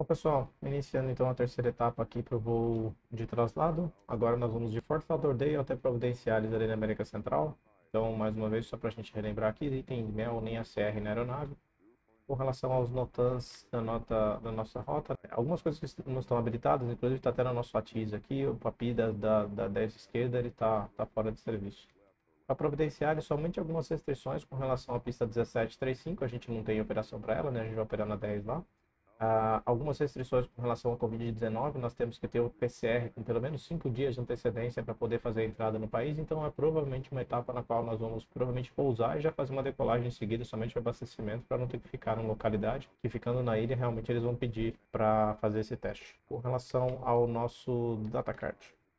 Bom, pessoal, iniciando então a terceira etapa aqui para o voo de traslado. Agora nós vamos de Fort Lauderdale até Providenciales ali na América Central. Então, mais uma vez, só para a gente relembrar aqui, item MEL nem ACR na aeronave. Com relação aos notans da, nota, da nossa rota, algumas coisas que não estão habilitadas, inclusive está até no nosso ATIS aqui, o PAPI da, da, da 10 esquerda ele está tá fora de serviço. Para Providenciales, somente algumas restrições com relação à pista 1735, a gente não tem operação para ela, né? a gente vai operar na 10 lá. Uh, algumas restrições com relação ao Covid-19, nós temos que ter o PCR com pelo menos cinco dias de antecedência para poder fazer a entrada no país, então é provavelmente uma etapa na qual nós vamos provavelmente pousar e já fazer uma decolagem em seguida somente para abastecimento, para não ter que ficar em localidade, que ficando na ilha realmente eles vão pedir para fazer esse teste. Com relação ao nosso DataCard,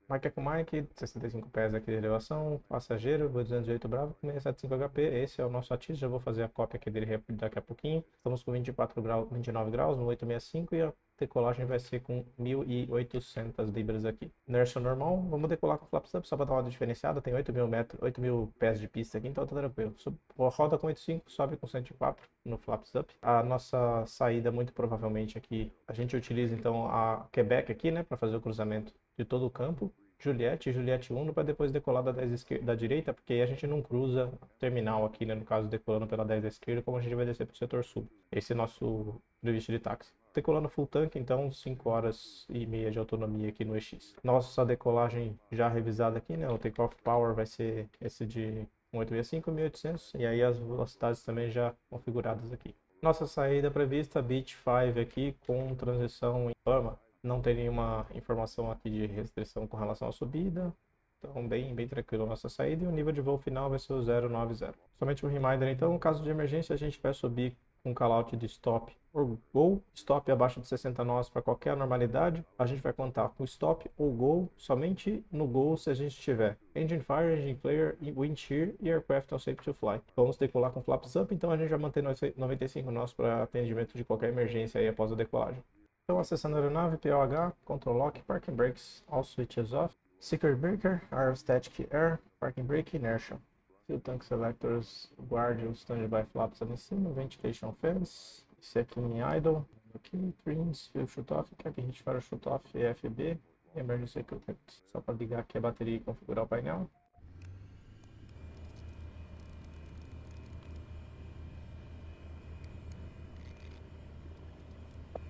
Mike é com Mike, 65 pés aqui de elevação, passageiro, 208 Bravo, 675 HP, esse é o nosso ATIS, já vou fazer a cópia aqui dele daqui a pouquinho. Estamos com 24 graus, 29 graus no 865 e a decolagem vai ser com 1.800 libras aqui. Inertia normal, vamos decolar com flaps up, só para dar uma diferenciada, tem 8 mil, metros, 8 mil pés de pista aqui, então tá tranquilo. Roda com 85, sobe com 104 no flaps up. A nossa saída, muito provavelmente aqui, a gente utiliza então a Quebec aqui, né, para fazer o cruzamento de todo o campo. Juliette, Juliette 1 para depois decolar da 10 esquerda, da direita, porque aí a gente não cruza terminal aqui, né, no caso decolando pela 10 da esquerda, como a gente vai descer para o setor sul. Esse é nosso previsto de táxi. Decolando full tank, então 5 horas e meia de autonomia aqui no EX. Nossa decolagem já revisada aqui, né, o takeoff power vai ser esse de 1.865, 1800, e aí as velocidades também já configuradas aqui. Nossa saída prevista, Beach 5 aqui, com transição em Pama não tem nenhuma informação aqui de restrição com relação à subida. Então, bem, bem tranquilo a nossa saída. E o nível de voo final vai ser o 090. Somente um reminder, então, caso de emergência, a gente vai subir um callout de stop ou go, stop abaixo de 60 nós para qualquer normalidade, a gente vai contar com stop ou go somente no go se a gente tiver engine fire, engine flare, wind shear e aircraft on safe to fly. Vamos decolar com flaps up, então a gente vai manter 95 nós para atendimento de qualquer emergência aí após a decolagem. Então, acessando a aeronave, POH, Control Lock, Parking Brakes, all switches off, Secret Breaker, Aerostatic Air, Parking Brake, Inertia. Fuel Tank Selectors, os standby flaps ali em cima, Ventilation Fans, esse aqui em idle, aqui, Trims, Fuel Shutoff, Cap Hit para Shutoff, EFB, Emergency Equipment. Só para ligar aqui a bateria e configurar o painel.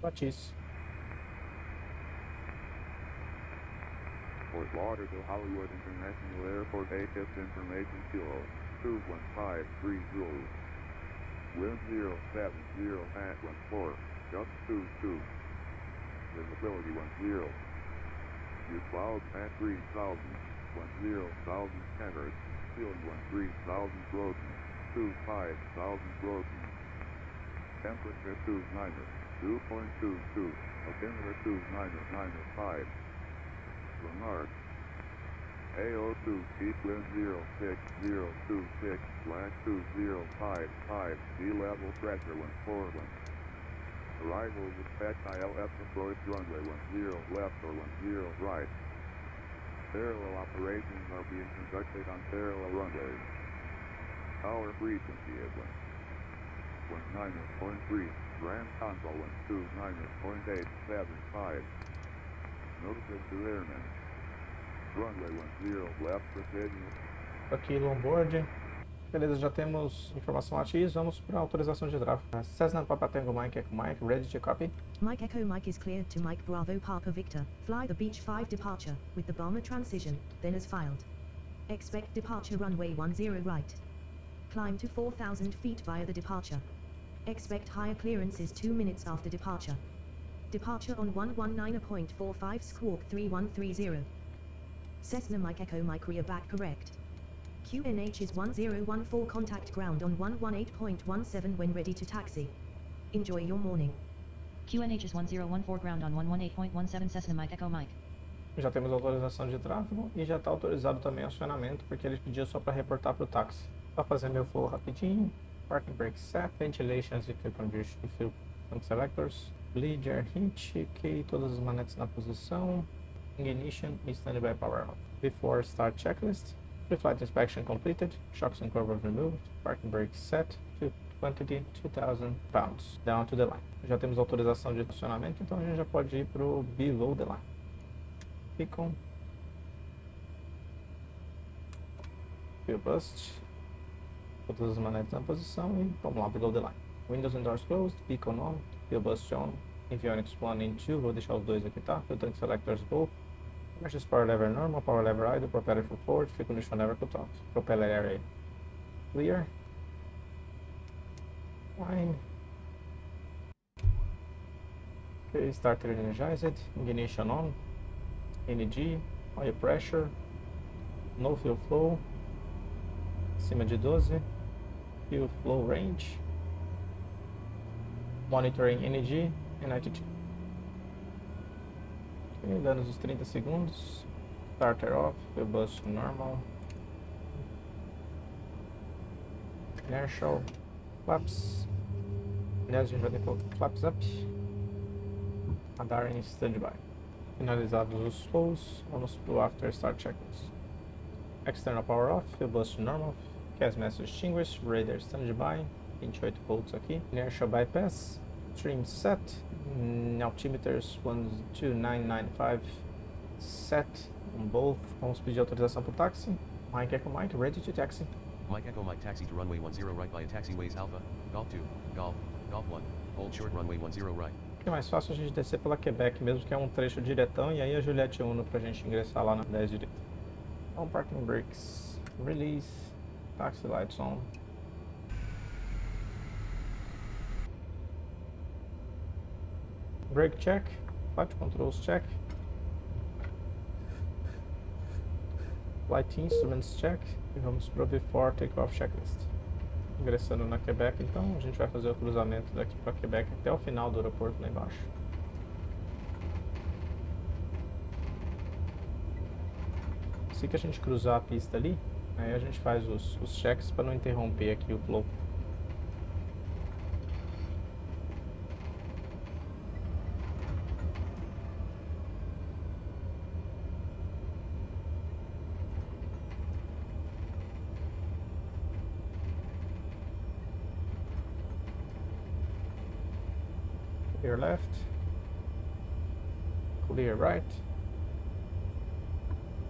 Batice. Fort Lauderdale Hollywood International Airport ATIS Information Kilo 21530. Wind 070 at 14, just 22. Visibility 10. View clouds at 3000, 10,000 centers, field 13,000 broken, 25,000 broken. Temperature 2 minus, 2.22, altimeter 2 minus minus 5. Remarks. AO2 sequence 06026 slash 2055 sea level pressure when Portland. Arrival dispatch ILS approach runway 10 left or 10 right. Parallel operations are being conducted on parallel runways. Tower frequency is 19.3, Grand Consul 129.875. Notice the rear now. Runway 10, left Ok, longboard. Beleza, já temos informação ATIS, vamos para autorização de tráfego. Cessna Papa Tango Mike Echo Mike, ready to copy. Mike Echo Mike is cleared to Mike Bravo Papa Victor. Fly the Beach 5 departure, with the bomber transition, then as filed. Expect departure runway 10 right. Climb to 4,000 feet via the departure. Expect higher clearances 2 minutes after departure. Departure on 119.45 Squawk 3130. Cessna Mike Echo Mike rear back correct. QNH is 1014 contact ground on 118.17 when ready to taxi. Enjoy your morning. QNH is 1014 ground on 118.17 Cessna Mike Echo Mike. Já temos autorização de tráfego e já está autorizado também o acionamento, porque ele pediu só para reportar para o táxi. Só fazer meu flow rapidinho. Parking brake set, ventilations e fuel condition, fuel selectors, air hitch, ok, todas as manetes na posição, ignition e standby power on. Before start checklist, pre-flight inspection completed, shocks and covers removed, parking brake set, fuel quantity 2000 pounds down to the line. Já temos autorização de estacionamento, então a gente já pode ir para o below the line. Beacon. Fuel bust. Todas as manetes na posição e vamos lá, below the line. Windows and doors closed, beacon on, fuel bust on, avionics 1 and 2, vou deixar os dois aqui, tá? Fuel tank selectors both. Meshes power lever normal, power lever idle, propeller full forward, condition lever cut off. Propeller area clear. Fine. Okay, starter energized, ignition on, NG, oil pressure, no fuel flow, acima de 12, fuel flow range, monitoring NG and altitude. Ok, dando os 30 segundos, starter off, bust normal, inertial, flaps, aliás a gente vai ter flaps up, radar em standby. Finalizados os flows, vamos para after start checklist. External power off, bust normal, gas master extinguished, radar standby, 28 volts aqui, inertial bypass, stream set, mm, altimeters 12995 set on both. Vamos pedir autorização para o táxi. Mike Echo Mike, ready to taxi. Mike Echo Mike taxi to runway 10 right via taxiways Alpha, Golf 2, Golf, Golf 1, hold short runway 10 right. É mais fácil a gente descer pela Quebec mesmo, que é um trecho diretão, e aí a Juliette Uno pra gente ingressar lá na 10 direita. On parking brakes, release, taxi lights on. Brake check, flight controls check. Flight instruments check. E vamos pro before takeoff checklist. Ingressando na Quebec, então a gente vai fazer o cruzamento daqui para Quebec até o final do aeroporto lá embaixo. Assim que a gente cruzar a pista ali, aí a gente faz os, os checks para não interromper aqui o flow. Clear left. Clear right.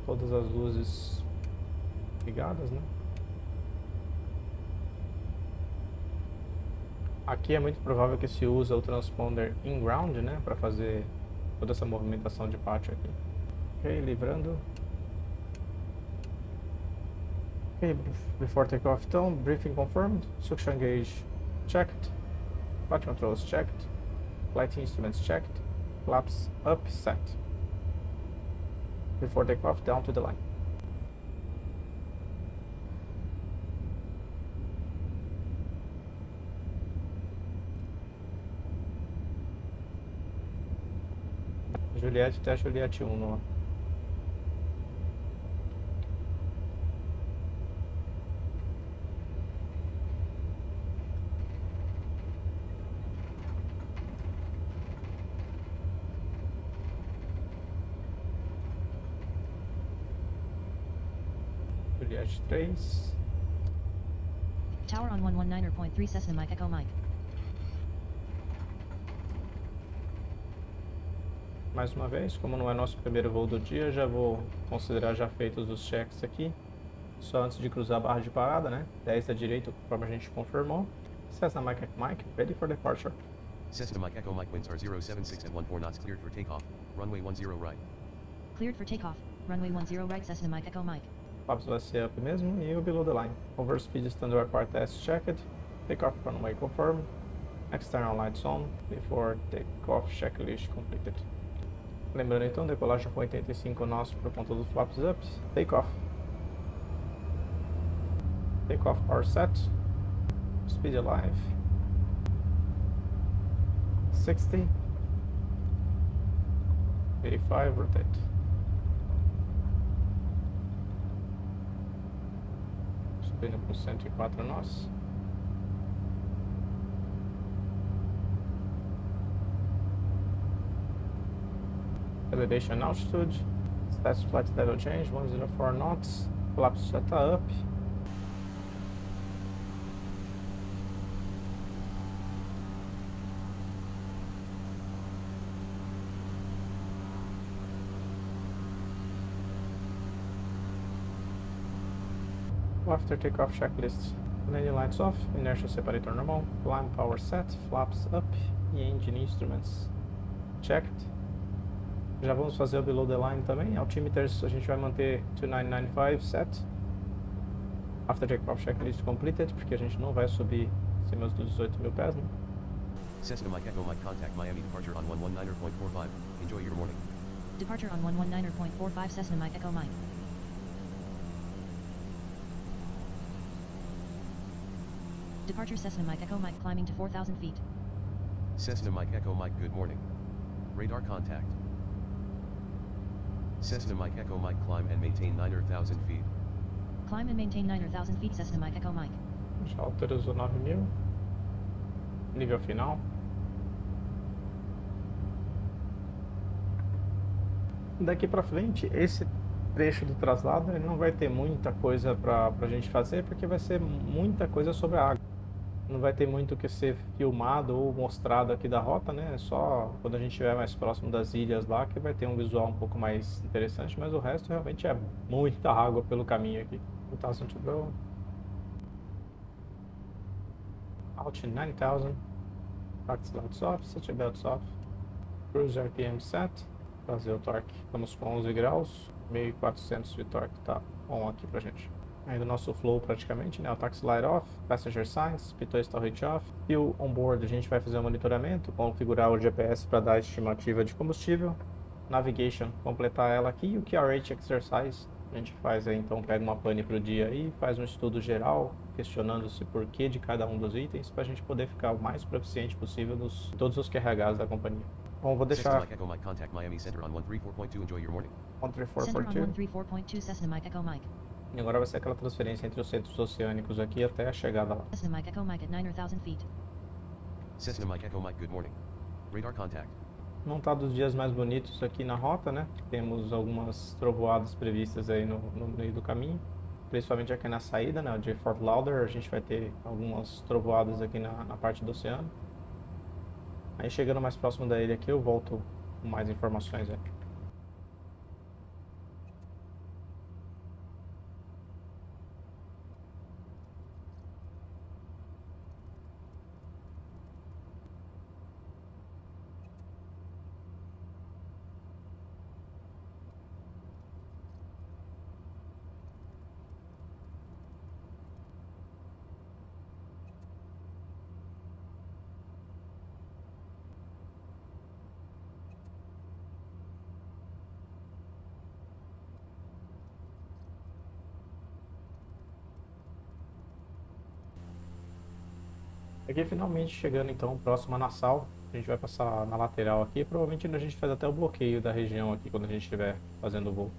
Todas as luzes ligadas, né? Aqui é muito provável que se usa o transponder in-ground, né? Para fazer toda essa movimentação de pátio aqui. Ok, livrando. Ok, before takeoff então, briefing confirmed, suction gauge checked, flight controls checked, flight instruments checked, flaps up set. Before takeoff, down to the line. Juliette até Juliette um, 1 lá. Juliette 3. Tower on 119.3 Cessna Mike Echo Mike. Mais uma vez, como não é nosso primeiro voo do dia, já vou considerar já feitos os checks aqui. Só antes de cruzar a barra de parada, né? 10 da direita, conforme a gente confirmou. Cessna Mike Echo Mike, ready for departure. Cessna Mike Echo Mike winds are 076 and 14 knots cleared for takeoff, runway 10 right. Cleared for takeoff. Runway 10 right Cessna Mike Echo Mike. Flaps vai ser up mesmo e o below the line. Overspeed standard part test checked. Takeoff runway confirmed. External lights on. Before takeoff checklist completed. Lembrando então, decolagem com 85 nós por conta dos flaps ups. Takeoff. Takeoff power set. Speed alive. 60. 85 rotate. Subindo para 104 nós. Elevation altitude. Test flight level change, 104 knots. Já tá up. After takeoff checklist. Landing lights off, inertia separator normal, climb power set, flaps up e engine instruments checked. Já vamos fazer o below the line também. Altimeters a gente vai manter 2995 set. After takeoff checklist completed, porque a gente não vai subir acima dos 18 mil pés, né? Cessna Mike Echo Mike contact Miami departure on 119.45. Enjoy your morning. Departure on 119.45 Cessna Mike Echo Mike. Departure Cessna Mike Echo Mike climbing to 4,000 feet. Cessna Mike Echo Mike good morning. Radar contact. Cessna Mike Echo Mike climb and maintain 9,000 feet. Climb and maintain 9,000 feet Cessna Mike Echo Mike. Já autorizou 9 mil. Nível final. Daqui pra frente, esse trecho do traslado ele não vai ter muita coisa pra, pra gente fazer, porque vai ser muita coisa sobre a água. Não vai ter muito o que ser filmado ou mostrado aqui da rota, né? É só quando a gente estiver mais próximo das ilhas lá que vai ter um visual um pouco mais interessante, mas o resto realmente é muita água pelo caminho aqui. 2000 to go. Alt 9000. Tax lights off, set belts off. Cruise RPM set. Fazer o torque. Estamos com 11 graus. 1400 de torque. Tá on aqui pra gente. Ainda o nosso flow praticamente, né? O taxi light off, passenger signs, pitot storage off. E o onboard a gente vai fazer o monitoramento, configurar o GPS para dar a estimativa de combustível. Navigation, completar ela aqui. E o QRH exercise a gente faz aí, então, pega uma pane para o dia aí, faz um estudo geral, questionando-se por que de cada um dos itens, para a gente poder ficar o mais proficiente possível nos todos os QRHs da companhia. Bom, vou deixar Mike Echo Mike contact Miami Center on 134.2. Enjoy your morning. Center on 13442. 134.2 Cessna Mike Echo Mike. E agora vai ser aquela transferência entre os centros oceânicos aqui até a chegada lá. Mike Echo Mike at 9,000 feet. Cessna Mike Echo Mike good morning. Radar contact. Não tá dos dias mais bonitos aqui na rota, né? Temos algumas trovoadas previstas aí no, no meio do caminho. Principalmente aqui na saída, né? De Fort Lauder, a gente vai ter algumas trovoadas aqui na, na parte do oceano. Aí chegando mais próximo da ilha aqui, eu volto com mais informações aí. Aqui finalmente chegando então próximo a Nassau, a gente vai passar na lateral aqui, provavelmente a gente faz até o bloqueio da região aqui quando a gente estiver fazendo o voo.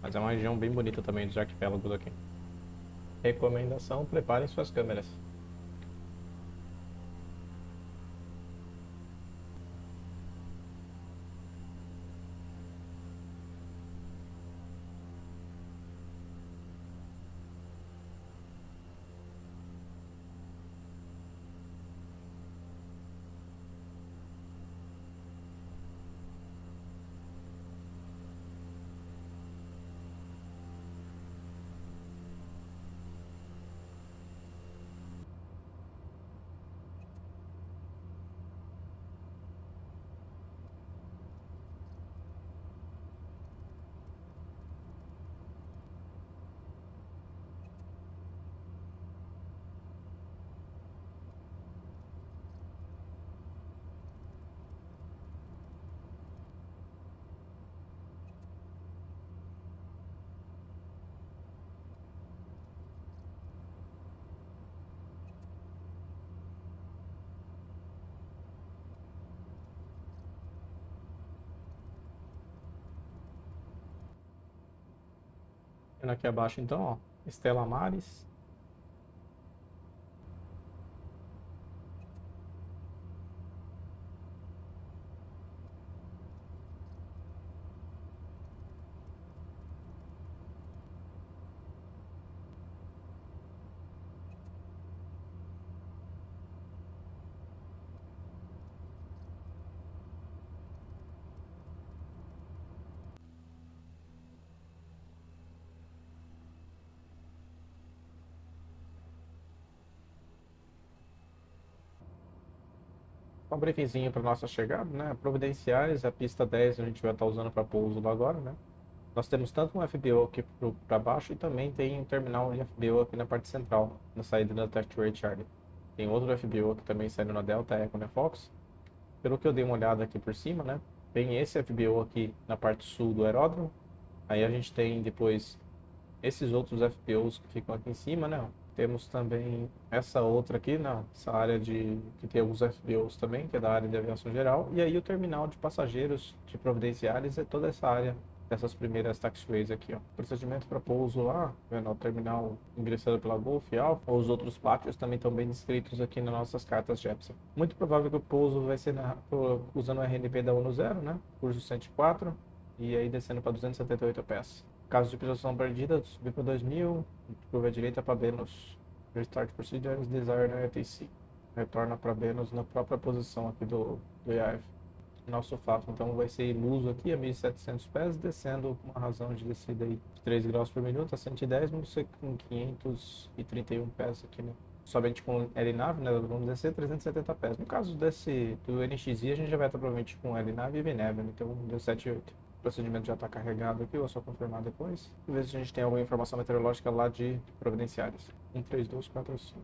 Mas é uma região bem bonita também dos arquipélagos aqui. Recomendação, preparem suas câmeras. Vendo aqui abaixo então, ó, Estela Maris. Um briefingzinho para nossa chegada, né? Providenciais, a pista 10 a gente vai estar usando para pouso agora, né? Nós temos tanto um FBO aqui para baixo e também tem um terminal de FBO aqui na parte central, na saída da Taxiway Charlie. Tem outro FBO aqui também saindo na Delta Echo né, Fox. Pelo que eu dei uma olhada aqui por cima, né? Tem esse FBO aqui na parte sul do aeródromo. Aí a gente tem depois esses outros FBOs que ficam aqui em cima, né? Temos também essa outra aqui, né? essa área de que tem alguns FBOs também, que é da área de aviação geral. E aí o terminal de passageiros de providenciários é toda essa área dessas primeiras taxiways aqui, ó. Procedimento para pouso lá, vendo o terminal ingressando pela Golf Alpha, os outros pátios também estão bem descritos aqui nas nossas cartas Jepson. Muito provável que o pouso vai ser na, usando o RNP da ONU Zero, né? Curso 104, e aí descendo para 278 pés. Caso de posição perdida, subir para 2000, curva direita para Venus. Restart procedures, desired ATC. Retorna para Venus na própria posição aqui do, do IAF. Nosso fato então vai ser iluso aqui a 1700 pés, descendo com uma razão de descida aí de 3 graus por minuto a 110, vamos ser com 531 pés aqui, né? Somente com LNAV, né? Vamos descer 370 pés. No caso desse do NXI, a gente já vai estar provavelmente com LNAV e VNAV, né? então 278 procedimento já está carregado aqui, vou só confirmar depois. E ver se a gente tem alguma informação meteorológica lá de providenciários. 1, 3, 2, 4, 5.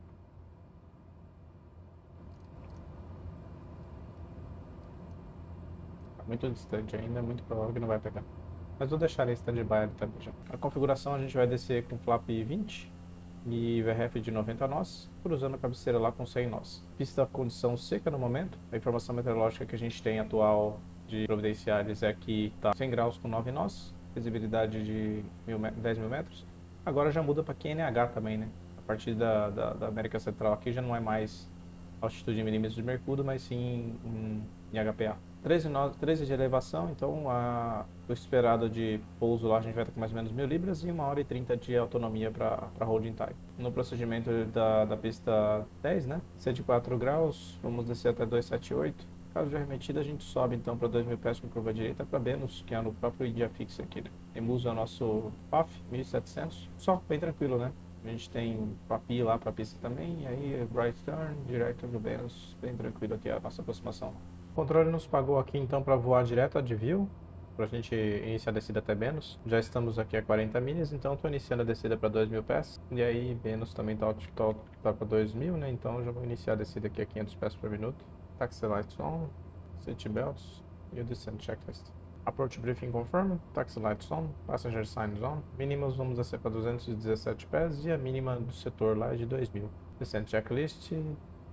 Tá muito distante ainda, é muito provável que não vai pegar. Mas vou deixar em stand-by também já. A configuração a gente vai descer com flap 20 e VRF de 90 nós, cruzando a cabeceira lá com 100 nós. Pista condição seca no momento, a informação meteorológica que a gente tem atual de providenciários é que está 100 graus com 9 nós, visibilidade de mil, 10 mil metros. Agora já muda para QNH também, né? A partir da, da, da, América Central aqui já não é mais altitude em milímetros de mercúrio, mas sim em, em HPA. 13, 13 de elevação, então a, o esperado de pouso lá a gente vai estar com mais ou menos mil libras e uma hora e 30 de autonomia para holding time. No procedimento da, da pista 10, né? 104 graus, vamos descer até 278 Caso de arremetida, a gente sobe então para 2.000 pés com curva direita para Benus, que é no próprio dia fixo aqui. Né? Temos o nosso PAF 1700, só bem tranquilo, né? A gente tem PAPI lá para pista também, e aí right turn, direto no Benus, bem tranquilo aqui a nossa aproximação. O controle nos pagou aqui então para voar direto a Deville, para a gente iniciar a descida até Benus. Já estamos aqui a 40 milhas, então estou iniciando a descida para 2.000 pés. E aí Benus também está tá, tá para 2.000, né? Então já vou iniciar a descida aqui a 500 pés por minuto taxi lights on, seat belts, o descent checklist. Approach briefing confirmed, taxi lights on, passenger signs on, mínimos vamos descer para 217 pés e a mínima do setor lá é de 2000. Descent checklist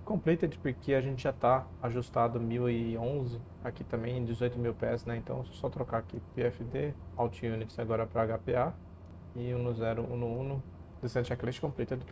completed porque a gente já está ajustado 1011, aqui também 18 mil pés, né? Então só trocar aqui PFD, Alt Units agora para HPA e 1011, descent checklist completed.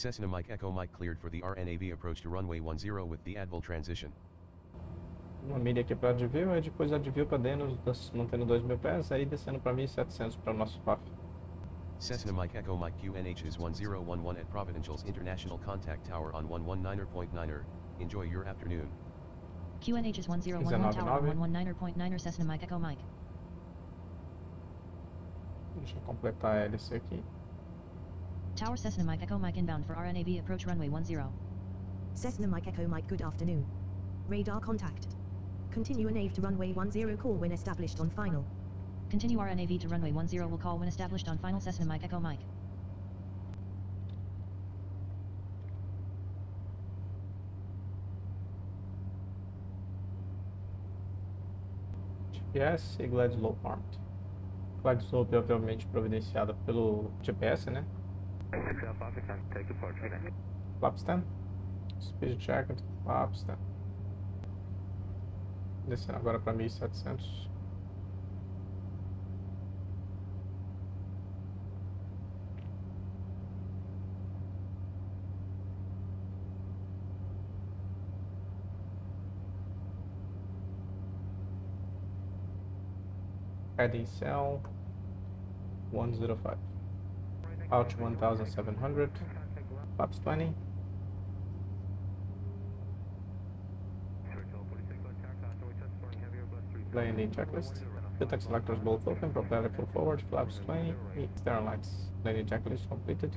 Cessna Mike Echo Mike cleared for the RNAV approach to runway 10 with the Advil transition. Uma milha aqui para Advil, aí depois Advil para Denos, mantendo 2 mil pés, aí descendo para 1.700 para o nosso PAF. Cessna Mike Echo Mike QNH is 1011 at Providential's International Contact Tower on 119.9er. Enjoy your afternoon. QNH is 1011 Tower on 119.9er Cessna Mike Echo Mike. Deixa eu completar a hélice aqui. Tower Cessna Mike Echo Mike inbound for RNAV approach runway 10. Cessna Mike Echo Mike good afternoon. Radar contact. Continue a NAV to runway 10 call when established on final. Continue RNAV to runway 10 will call when established on final Cessna Mike Echo Mike. GPS e Gladslope Armed. Gladslope é obviamente providenciada pelo GPS, né? Lapstan. Speed Jacket, Lapstan. Descendo agora para 1700. Heading cell 105. Out 1700, flaps 20. Landing checklist. Filter selectors both open, propeller full forward, flaps 20, external lights. Landing checklist completed.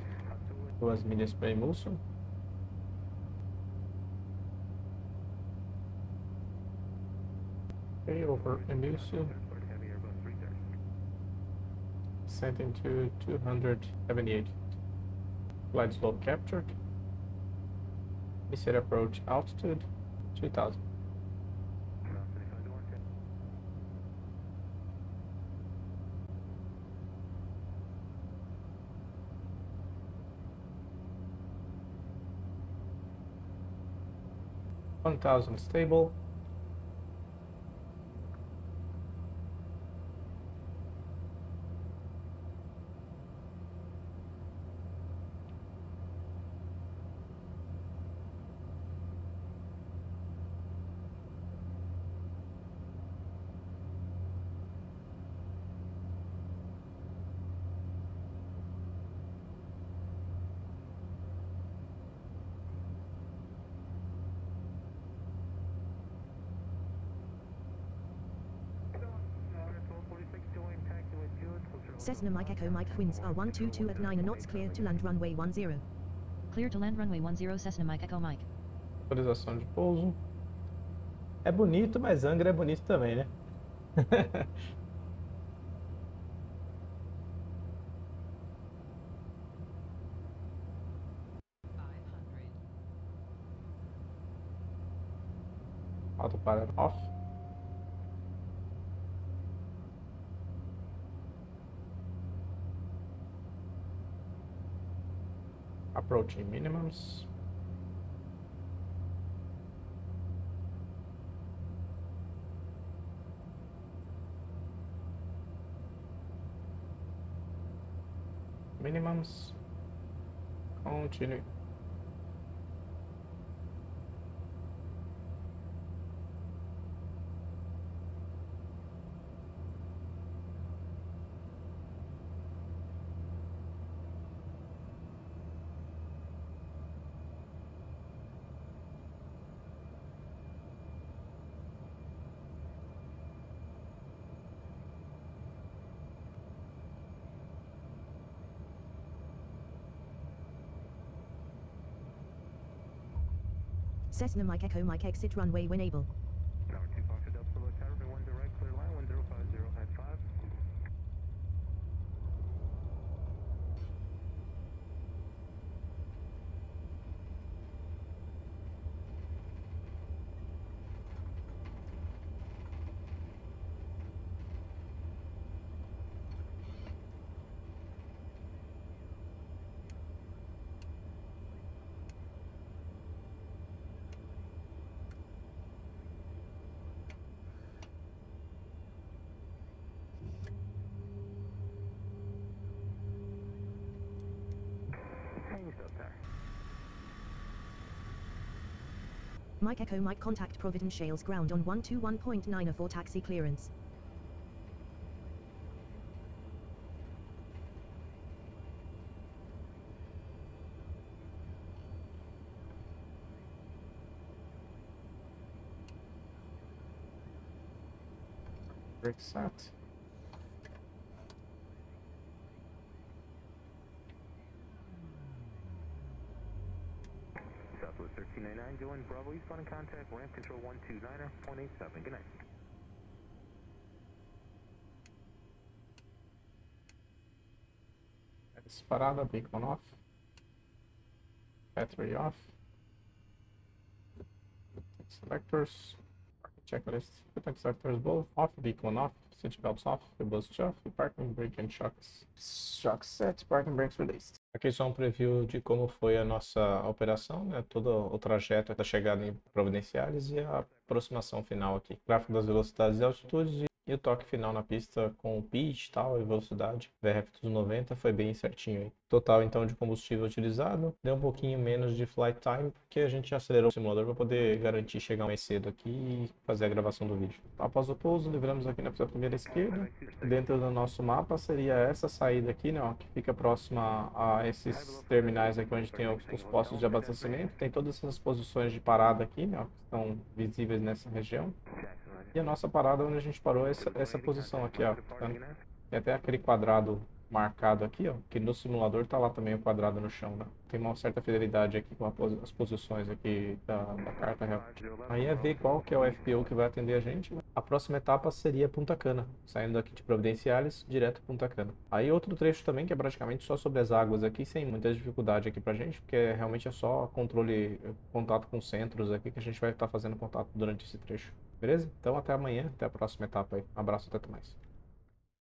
Was media spray Musso. Okay, over Emilio. Sent into 278. Glide slope captured. Missile approach altitude 2000. One thousand stable. Cessna Mike Echo Mike winds are 122 at 9 knots clear to land runway 10. Clear to land runway 10 Cessna Mike Echo Mike. Autorização de pouso. É bonito, mas Angra é bonito também, né? Auto para off. Approaching minimums. Minimums. Continue. Cessna Mike Echo Mike exit runway when able. Tower 2 Fox Delta below tower, one direct clear line, 1050 at 5. Change up there. Mike Echo Mike contact Providence Shales ground on 121.9 for taxi clearance. 1399, join Bravo eastbound in contact, ramp control 129er, 0.87. Good night. Disparada, beacon off. Battery off. Selectors. Checklist. Protect selectors both off, beacon off, seat belts off, robust off, e parking brake and shocks. Shocks set, parking brakes released. Aqui só um preview de como foi a nossa operação, né? Todo o trajeto da chegada em Providenciales e a aproximação final aqui. Gráfico das velocidades e altitudes e o toque final na pista com o pitch tal, e velocidade, VRF dos 90, foi bem certinho aí. Total então de combustível utilizado, deu um pouquinho menos de flight time, porque a gente acelerou o simulador para poder garantir chegar mais cedo aqui e fazer a gravação do vídeo. Após o pouso, livramos aqui na primeira esquerda. Dentro do nosso mapa seria essa saída aqui, né, ó, que fica próxima a esses terminais aqui onde tem os, os postos de abastecimento. Tem todas essas posições de parada aqui, né, ó, que estão visíveis nessa região. E a nossa parada onde a gente parou é essa, essa posição aqui, ó. Tá? Tem até aquele quadrado marcado aqui, ó, que no simulador tá lá também o quadrado no chão, né? Tem uma certa fidelidade aqui com posi as posições aqui da, da, carta real. Aí é ver qual que é o FPO que vai atender a gente. A próxima etapa seria Punta Cana, saindo aqui de Providenciales, direto Punta Cana. Aí outro trecho também que é praticamente só sobre as águas aqui, sem muita dificuldade aqui pra gente, porque realmente é só controle, contato com centros aqui que a gente vai estar tá fazendo contato durante esse trecho. Beleza? Então até amanhã, até a próxima etapa aí. Um abraço, até mais.